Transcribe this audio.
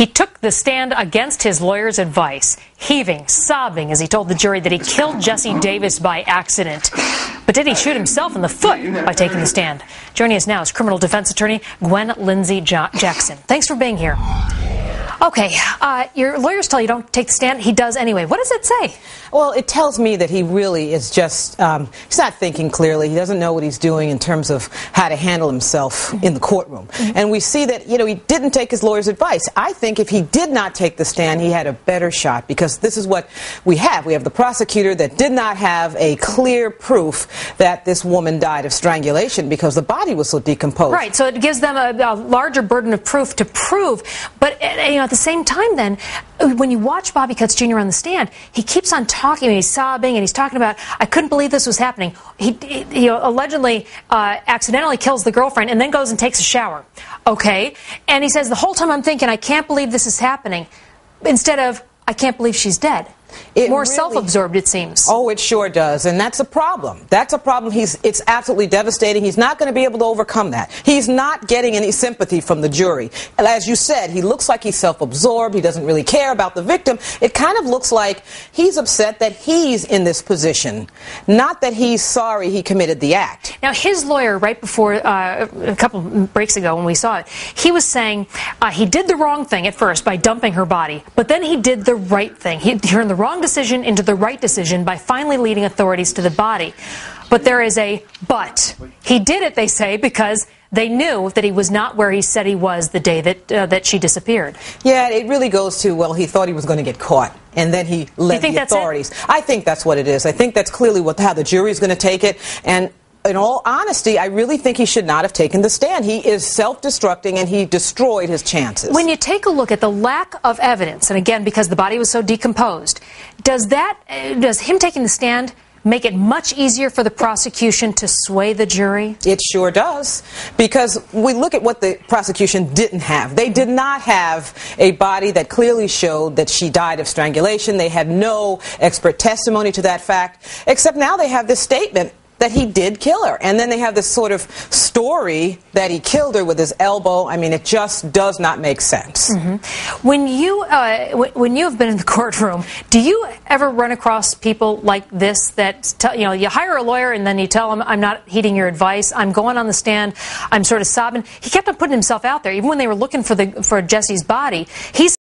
He took the stand against his lawyer's advice, heaving, sobbing as he told the jury that he killed Jessie Davis by accident. But did he shoot himself in the foot by taking the stand? Joining us now is criminal defense attorney Gwen Lindsay Jackson. Thanks for being here. Okay, uh, your lawyers tell you don't take the stand. He does anyway. What does it say? Well, it tells me that he really is just, um, he's not thinking clearly. He doesn't know what he's doing in terms of how to handle himself in the courtroom. Mm-hmm. And we see that, you know, he didn't take his lawyer's advice. I think if he did not take the stand, he had a better shot because this is what we have. We have the prosecutor that did not have a clear proof that this woman died of strangulation because the body was so decomposed. Right, so it gives them a, a larger burden of proof to prove. But, uh, you know, at the same time, then, when you watch Bobby Cutts Jr. on the stand, he keeps on talking and he's sobbing and he's talking about, I couldn't believe this was happening. He, he know, allegedly uh, accidentally kills the girlfriend and then goes and takes a shower. Okay? And he says, the whole time I'm thinking, I can't believe this is happening. Instead of, I can't believe she's dead. It More really, self-absorbed, it seems. Oh, it sure does, and that's a problem. That's a problem. He's it's absolutely devastating. He's not going to be able to overcome that. He's not getting any sympathy from the jury. And as you said, he looks like he's self-absorbed. He doesn't really care about the victim. It kind of looks like he's upset that he's in this position, not that he's sorry he committed the act. Now, his lawyer, right before uh, a couple breaks ago when we saw it, he was saying uh, he did the wrong thing at first by dumping her body, but then he did the right thing. He turned the wrong decision into the right decision by finally leading authorities to the body. But there is a but. He did it, they say, because they knew that he was not where he said he was the day that uh, that she disappeared. Yeah, it really goes to well, he thought he was going to get caught, and then he led the authorities. I think that's what it is. I think that's clearly what how the jury is going to take it, and in all honesty, I really think he should not have taken the stand. He is self-destructing and he destroyed his chances. When you take a look at the lack of evidence, and again, because the body was so decomposed, does that, uh, does him taking the stand make it much easier for the prosecution to sway the jury? It sure does. Because we look at what the prosecution didn't have. They did not have a body that clearly showed that she died of strangulation. They had no expert testimony to that fact, except now they have this statement that he did kill her. And then they have this sort of story that he killed her with his elbow. I mean, it just does not make sense. Mm-hmm. When you uh, when you have been in the courtroom, do you ever run across people like this that you know you hire a lawyer and then you tell them I'm not heeding your advice. I'm going on the stand. I'm sort of sobbing. He kept on putting himself out there, even when they were looking for the for Jessie's body. He's